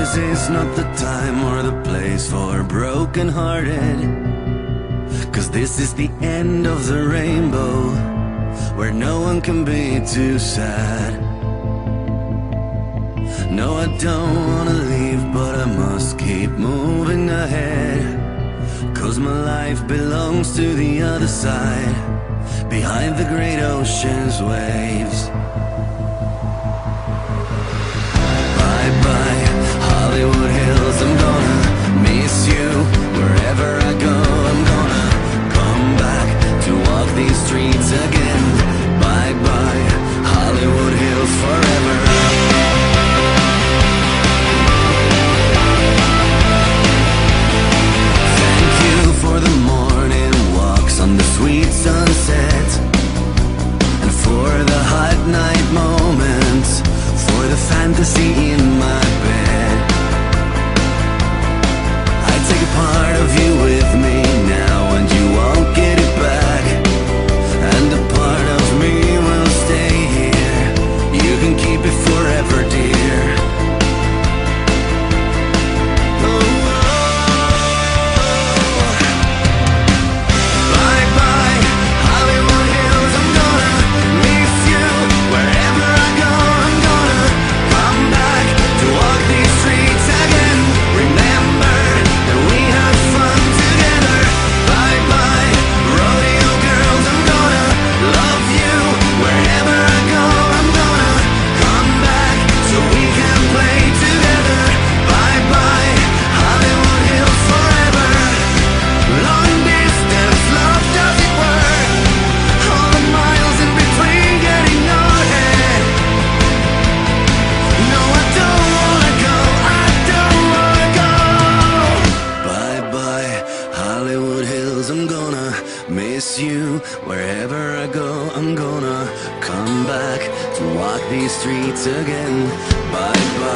This is not the time or the place for brokenhearted. Cause this is the end of the rainbow, where no one can be too sad. No, I don't wanna leave, but I must keep moving ahead. Cause my life belongs to the other side, behind the great ocean's waves. to see Wherever I go, I'm gonna come back to walk these streets again. Bye bye.